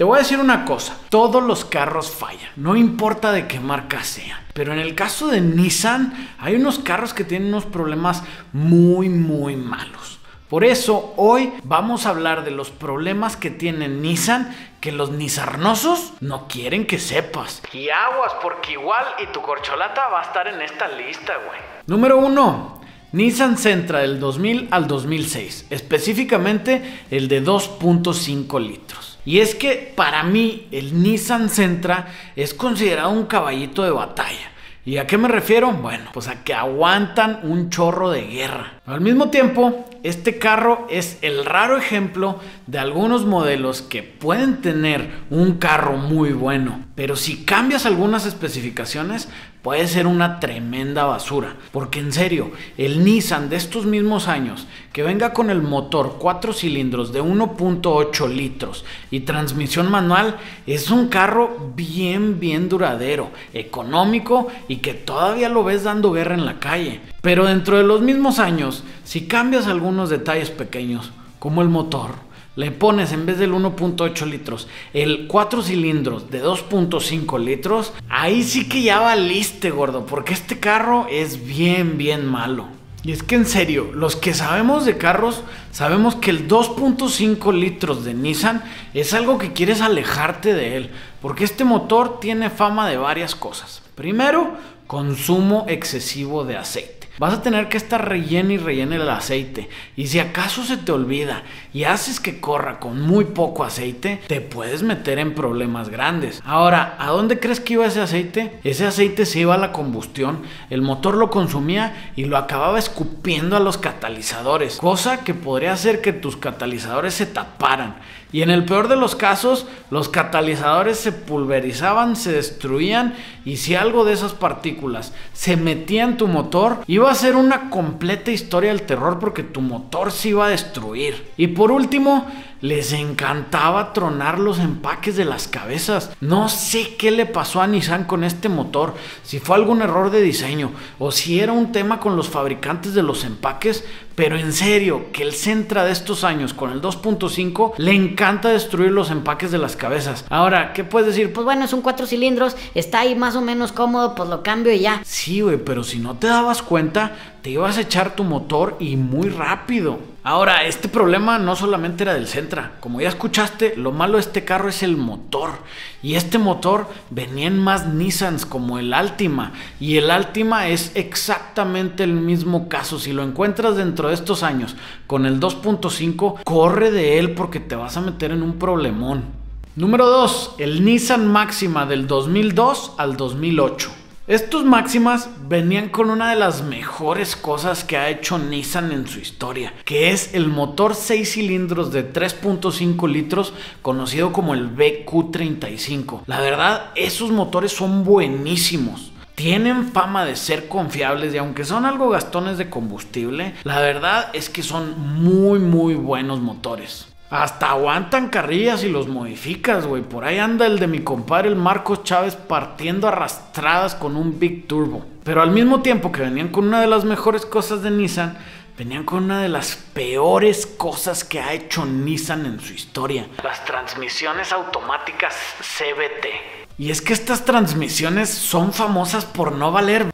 Te voy a decir una cosa, todos los carros fallan, no importa de qué marca sean. Pero en el caso de Nissan, hay unos carros que tienen unos problemas muy, muy malos. Por eso hoy vamos a hablar de los problemas que tiene Nissan que los nisarnosos no quieren que sepas. Y aguas, porque igual y tu corcholata va a estar en esta lista, güey. Número 1. Nissan Sentra del 2000 al 2006, específicamente el de 2.5 litros. Y es que para mí el Nissan Sentra es considerado un caballito de batalla. ¿Y a qué me refiero? Bueno, pues a que aguantan un chorro de guerra. Al mismo tiempo, este carro es el raro ejemplo de algunos modelos que pueden tener un carro muy bueno, pero si cambias algunas especificaciones, puede ser una tremenda basura. Porque en serio, el Nissan de estos mismos años, que venga con el motor 4 cilindros de 1.8 litros y transmisión manual, es un carro bien, bien duradero, económico y que todavía lo ves dando guerra en la calle. Pero dentro de los mismos años, si cambias algunos detalles pequeños, como el motor, le pones en vez del 1.8 litros el 4 cilindros de 2.5 litros, ahí sí que ya valiste, gordo, porque este carro es bien, bien malo. Y es que en serio, los que sabemos de carros, sabemos que el 2.5 litros de Nissan es algo que quieres alejarte de él, porque este motor tiene fama de varias cosas. Primero, consumo excesivo de aceite. Vas a tener que estar relleno y relleno el aceite. Y si acaso se te olvida y haces que corra con muy poco aceite, te puedes meter en problemas grandes. Ahora, ¿a dónde crees que iba ese aceite? Ese aceite se iba a la combustión, el motor lo consumía y lo acababa escupiendo a los catalizadores, cosa que podría hacer que tus catalizadores se taparan. Y en el peor de los casos, los catalizadores se pulverizaban, se destruían y si algo de esas partículas se metía en tu motor, iba a ser una completa historia del terror porque tu motor se iba a destruir. Y por último, les encantaba tronar los empaques de las cabezas. No sé qué le pasó a Nissan con este motor, si fue algún error de diseño o si era un tema con los fabricantes de los empaques, pero en serio, que el Centra de estos años con el 2.5 le encanta destruir los empaques de las cabezas. Ahora, ¿qué puedes decir? Pues bueno, es un 4 cilindros, está ahí más o menos cómodo, pues lo cambio y ya. Sí, güey, pero si no te dabas cuenta, te ibas a echar tu motor y muy rápido. Ahora, este problema no solamente era del Centra. Como ya escuchaste, lo malo de este carro es el motor. Y este motor venía en más Nissans como el Altima. Y el Altima es exactamente el mismo caso. Si lo encuentras dentro de estos años con el 2.5, corre de él porque te vas a meter en un problemón. Número 2. El Nissan Máxima del 2002 al 2008. Estos máximas venían con una de las mejores cosas que ha hecho Nissan en su historia, que es el motor 6 cilindros de 3.5 litros conocido como el BQ35. La verdad, esos motores son buenísimos. Tienen fama de ser confiables y aunque son algo gastones de combustible, la verdad es que son muy muy buenos motores. Hasta aguantan carrillas y los modificas, güey. Por ahí anda el de mi compadre, el Marcos Chávez, partiendo arrastradas con un Big Turbo. Pero al mismo tiempo que venían con una de las mejores cosas de Nissan, venían con una de las peores cosas que ha hecho Nissan en su historia. Las transmisiones automáticas CBT. Y es que estas transmisiones son famosas por no valer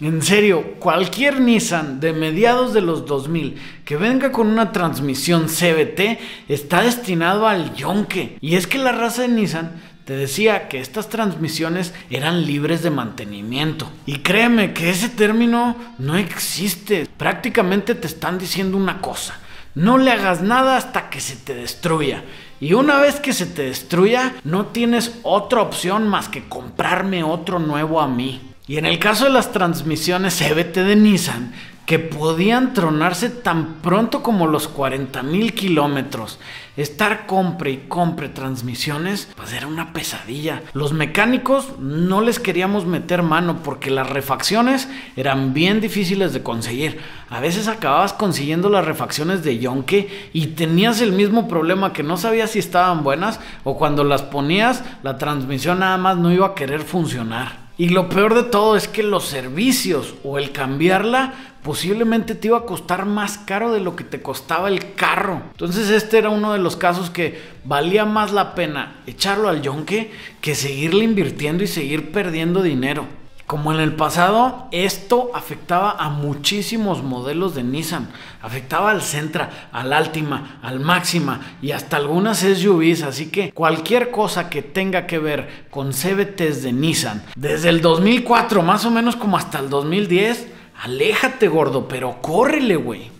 en serio, cualquier Nissan de mediados de los 2000 que venga con una transmisión CBT está destinado al yonke. Y es que la raza de Nissan te decía que estas transmisiones eran libres de mantenimiento. Y créeme que ese término no existe. Prácticamente te están diciendo una cosa. No le hagas nada hasta que se te destruya. Y una vez que se te destruya, no tienes otra opción más que comprarme otro nuevo a mí. Y en el caso de las transmisiones CBT de Nissan, que podían tronarse tan pronto como los 40 mil kilómetros. Estar compre y compre transmisiones, pues era una pesadilla. Los mecánicos no les queríamos meter mano porque las refacciones eran bien difíciles de conseguir. A veces acababas consiguiendo las refacciones de Yonke y tenías el mismo problema que no sabías si estaban buenas o cuando las ponías la transmisión nada más no iba a querer funcionar. Y lo peor de todo es que los servicios o el cambiarla posiblemente te iba a costar más caro de lo que te costaba el carro. Entonces este era uno de los casos que valía más la pena echarlo al yonque que seguirle invirtiendo y seguir perdiendo dinero. Como en el pasado, esto afectaba a muchísimos modelos de Nissan. Afectaba al Sentra, al Altima, al Máxima y hasta algunas SUVs. Así que cualquier cosa que tenga que ver con CBTs de Nissan, desde el 2004 más o menos como hasta el 2010, aléjate gordo, pero córrele, güey.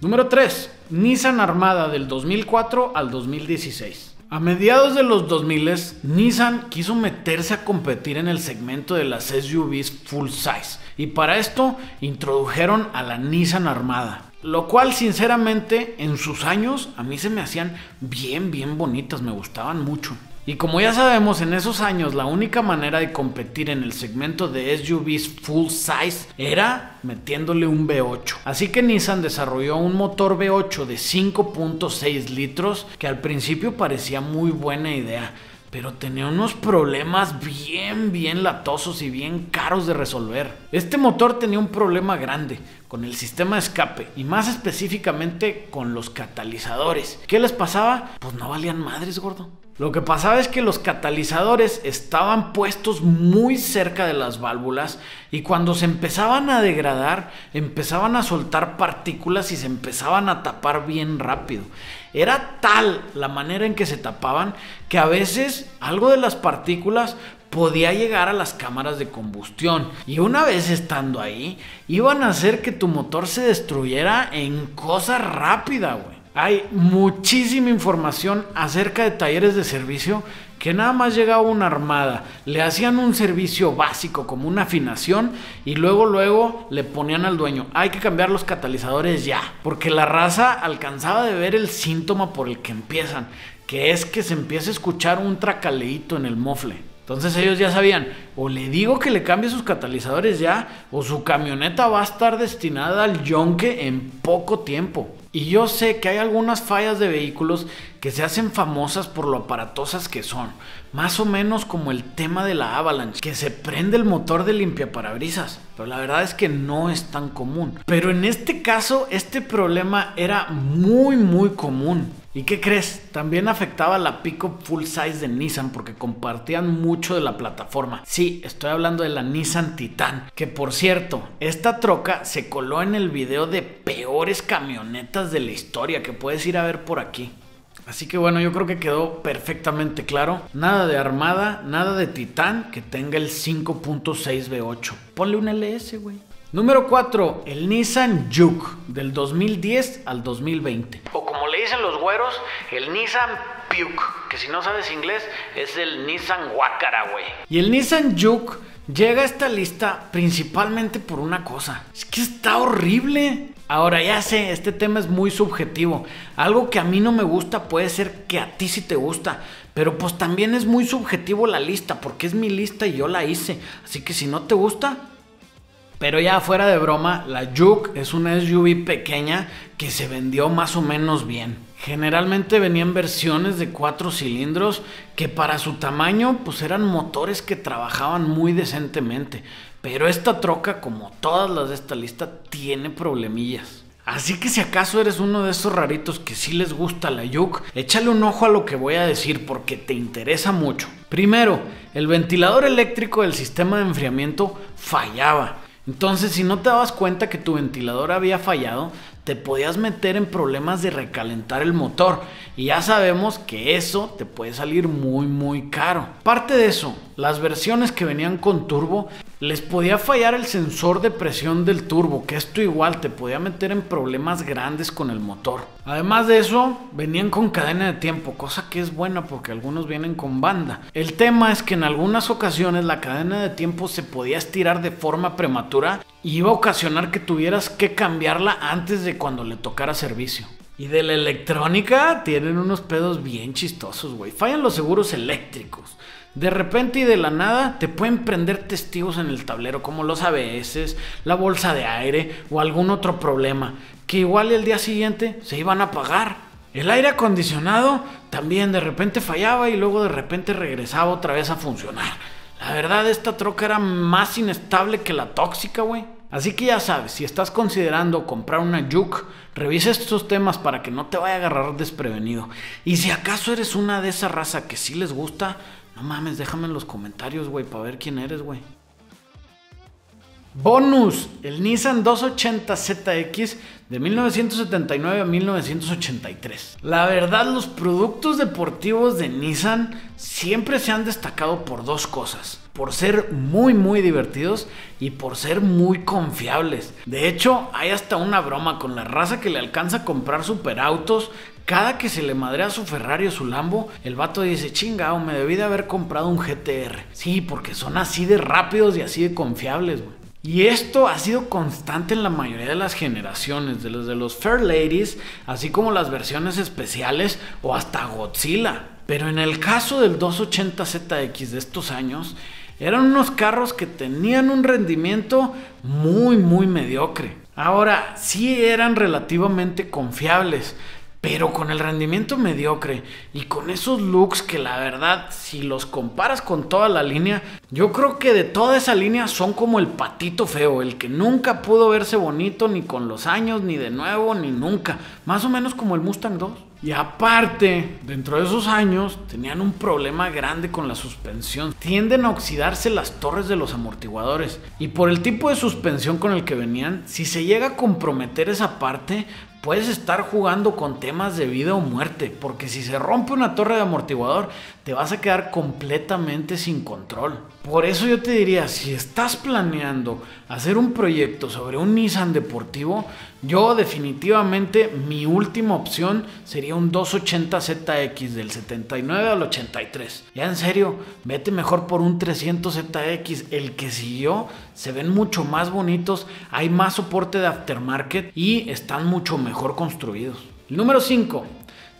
Número 3. Nissan Armada del 2004 al 2016. A mediados de los 2000 Nissan quiso meterse a competir en el segmento de las SUVs full size y para esto introdujeron a la Nissan Armada. Lo cual sinceramente en sus años a mí se me hacían bien bien bonitas, me gustaban mucho. Y como ya sabemos, en esos años la única manera de competir en el segmento de SUVs full size era metiéndole un V8. Así que Nissan desarrolló un motor V8 de 5.6 litros que al principio parecía muy buena idea. Pero tenía unos problemas bien, bien latosos y bien caros de resolver. Este motor tenía un problema grande con el sistema de escape y más específicamente con los catalizadores. ¿Qué les pasaba? Pues no valían madres, gordo. Lo que pasaba es que los catalizadores estaban puestos muy cerca de las válvulas y cuando se empezaban a degradar, empezaban a soltar partículas y se empezaban a tapar bien rápido. Era tal la manera en que se tapaban que a veces algo de las partículas podía llegar a las cámaras de combustión y una vez estando ahí iban a hacer que tu motor se destruyera en cosa rápida, güey. Hay muchísima información acerca de talleres de servicio que nada más llegaba una armada, le hacían un servicio básico como una afinación y luego luego le ponían al dueño, hay que cambiar los catalizadores ya, porque la raza alcanzaba de ver el síntoma por el que empiezan, que es que se empieza a escuchar un tracaleíto en el mofle. Entonces ellos ya sabían, o le digo que le cambie sus catalizadores ya, o su camioneta va a estar destinada al yonque en poco tiempo. Y yo sé que hay algunas fallas de vehículos que se hacen famosas por lo aparatosas que son. Más o menos como el tema de la Avalanche, que se prende el motor de limpiaparabrisas. Pero la verdad es que no es tan común. Pero en este caso, este problema era muy, muy común. ¿Y qué crees? También afectaba la pickup full size de Nissan porque compartían mucho de la plataforma. Sí, estoy hablando de la Nissan Titan, que por cierto, esta troca se coló en el video de peores camionetas de la historia que puedes ir a ver por aquí. Así que bueno, yo creo que quedó perfectamente claro. Nada de armada, nada de Titan que tenga el 5.6 V8. Ponle un LS, güey. Número 4, el Nissan Juke del 2010 al 2020. O como le dicen los güeros, el Nissan Puke, que si no sabes inglés es el Nissan Wakara, güey. Y el Nissan Juke llega a esta lista principalmente por una cosa. Es que está horrible. Ahora ya sé, este tema es muy subjetivo. Algo que a mí no me gusta puede ser que a ti sí te gusta. Pero pues también es muy subjetivo la lista, porque es mi lista y yo la hice. Así que si no te gusta, pero ya fuera de broma, la Juke es una SUV pequeña que se vendió más o menos bien. Generalmente venían versiones de cuatro cilindros que para su tamaño pues eran motores que trabajaban muy decentemente. Pero esta troca, como todas las de esta lista, tiene problemillas. Así que si acaso eres uno de esos raritos que sí les gusta la Juke, échale un ojo a lo que voy a decir porque te interesa mucho. Primero, el ventilador eléctrico del sistema de enfriamiento fallaba. Entonces, si no te dabas cuenta que tu ventilador había fallado, te podías meter en problemas de recalentar el motor. Y ya sabemos que eso te puede salir muy, muy caro. Parte de eso, las versiones que venían con turbo les podía fallar el sensor de presión del turbo, que esto igual te podía meter en problemas grandes con el motor. Además de eso, venían con cadena de tiempo, cosa que es buena porque algunos vienen con banda. El tema es que en algunas ocasiones la cadena de tiempo se podía estirar de forma prematura y iba a ocasionar que tuvieras que cambiarla antes de cuando le tocara servicio. Y de la electrónica tienen unos pedos bien chistosos, güey. Fallan los seguros eléctricos. De repente y de la nada te pueden prender testigos en el tablero como los ABS, la bolsa de aire o algún otro problema que igual el día siguiente se iban a apagar. El aire acondicionado también de repente fallaba y luego de repente regresaba otra vez a funcionar. La verdad, esta troca era más inestable que la tóxica, güey. Así que ya sabes, si estás considerando comprar una Juke, revisa estos temas para que no te vaya a agarrar desprevenido. Y si acaso eres una de esa raza que sí les gusta, no mames, déjame en los comentarios, güey, para ver quién eres, güey. Bonus, el Nissan 280ZX de 1979 a 1983. La verdad, los productos deportivos de Nissan siempre se han destacado por dos cosas. Por ser muy muy divertidos y por ser muy confiables. De hecho, hay hasta una broma con la raza que le alcanza a comprar superautos. Cada que se le madrea su Ferrari o su Lambo, el vato dice, chingao, me debí de haber comprado un GTR. Sí, porque son así de rápidos y así de confiables, güey. Y esto ha sido constante en la mayoría de las generaciones, de los de los Fair Ladies, así como las versiones especiales o hasta Godzilla. Pero en el caso del 280ZX de estos años, eran unos carros que tenían un rendimiento muy muy mediocre. Ahora, sí eran relativamente confiables, pero con el rendimiento mediocre y con esos looks que la verdad, si los comparas con toda la línea, yo creo que de toda esa línea son como el patito feo, el que nunca pudo verse bonito ni con los años, ni de nuevo, ni nunca. Más o menos como el Mustang 2. Y aparte, dentro de esos años, tenían un problema grande con la suspensión. Tienden a oxidarse las torres de los amortiguadores. Y por el tipo de suspensión con el que venían, si se llega a comprometer esa parte, puedes estar jugando con temas de vida o muerte, porque si se rompe una torre de amortiguador, te vas a quedar completamente sin control. Por eso yo te diría, si estás planeando hacer un proyecto sobre un Nissan deportivo, yo definitivamente mi última opción sería un 280ZX del 79 al 83. Ya en serio, vete mejor por un 300ZX, el que siguió, se ven mucho más bonitos, hay más soporte de aftermarket y están mucho mejor construidos. Número 5.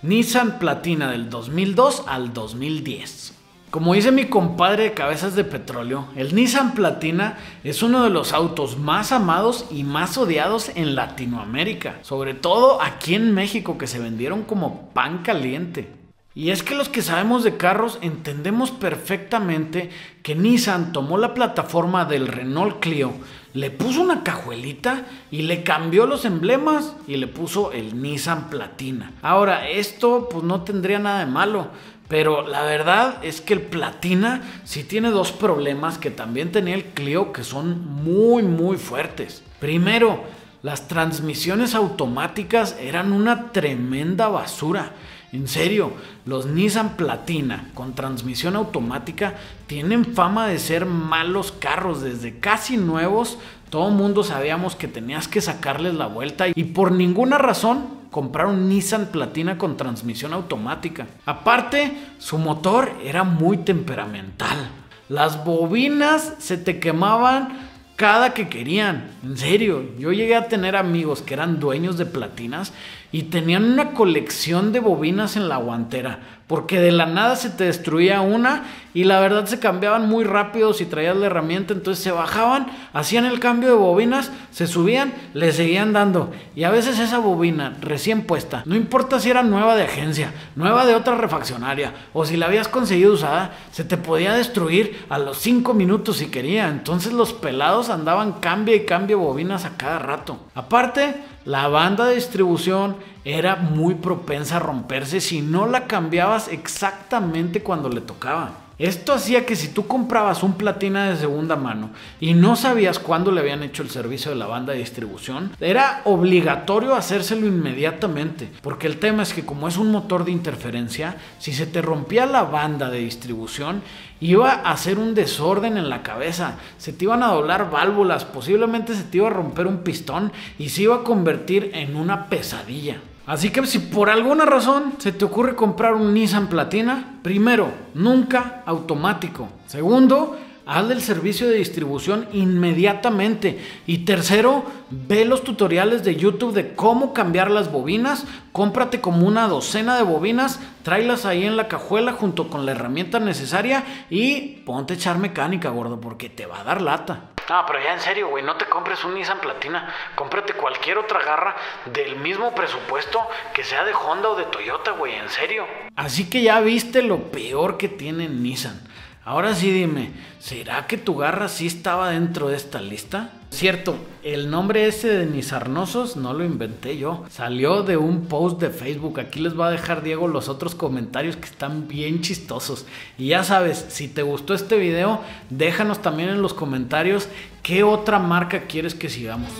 Nissan Platina del 2002 al 2010. Como dice mi compadre de cabezas de petróleo, el Nissan Platina es uno de los autos más amados y más odiados en Latinoamérica, sobre todo aquí en México que se vendieron como pan caliente. Y es que los que sabemos de carros entendemos perfectamente que Nissan tomó la plataforma del Renault Clio, le puso una cajuelita y le cambió los emblemas y le puso el Nissan Platina. Ahora, esto pues no tendría nada de malo, pero la verdad es que el Platina sí tiene dos problemas que también tenía el Clio que son muy muy fuertes. Primero, las transmisiones automáticas eran una tremenda basura. En serio, los Nissan Platina con transmisión automática tienen fama de ser malos carros desde casi nuevos. Todo mundo sabíamos que tenías que sacarles la vuelta y por ninguna razón comprar un Nissan Platina con transmisión automática. Aparte, su motor era muy temperamental. Las bobinas se te quemaban cada que querían. En serio, yo llegué a tener amigos que eran dueños de platinas y tenían una colección de bobinas en la guantera, porque de la nada se te destruía una y la verdad se cambiaban muy rápido si traías la herramienta, entonces se bajaban, hacían el cambio de bobinas, se subían, le seguían dando y a veces esa bobina recién puesta, no importa si era nueva de agencia, nueva de otra refaccionaria o si la habías conseguido usada, se te podía destruir a los 5 minutos si quería, entonces los pelados andaban cambio y cambio bobinas a cada rato. Aparte, la banda de distribución era muy propensa a romperse si no la cambiabas exactamente cuando le tocaba. Esto hacía que si tú comprabas un platina de segunda mano y no sabías cuándo le habían hecho el servicio de la banda de distribución, era obligatorio hacérselo inmediatamente, porque el tema es que como es un motor de interferencia, si se te rompía la banda de distribución, iba a hacer un desorden en la cabeza, se te iban a doblar válvulas, posiblemente se te iba a romper un pistón y se iba a convertir en una pesadilla. Así que si por alguna razón se te ocurre comprar un Nissan Platina, primero, nunca automático. Segundo, hazle el servicio de distribución inmediatamente. Y tercero, ve los tutoriales de YouTube de cómo cambiar las bobinas. Cómprate como una docena de bobinas, tráelas ahí en la cajuela junto con la herramienta necesaria y ponte a echar mecánica, gordo, porque te va a dar lata. No, pero ya en serio, güey, no te compres un Nissan Platina. Cómprate cualquier otra garra del mismo presupuesto que sea de Honda o de Toyota, güey, en serio. Así que ya viste lo peor que tiene Nissan. Ahora sí dime, ¿será que tu garra sí estaba dentro de esta lista? Cierto, el nombre ese de Nizarnosos no lo inventé yo. Salió de un post de Facebook. Aquí les va a dejar Diego los otros comentarios que están bien chistosos. Y ya sabes, si te gustó este video, déjanos también en los comentarios qué otra marca quieres que sigamos.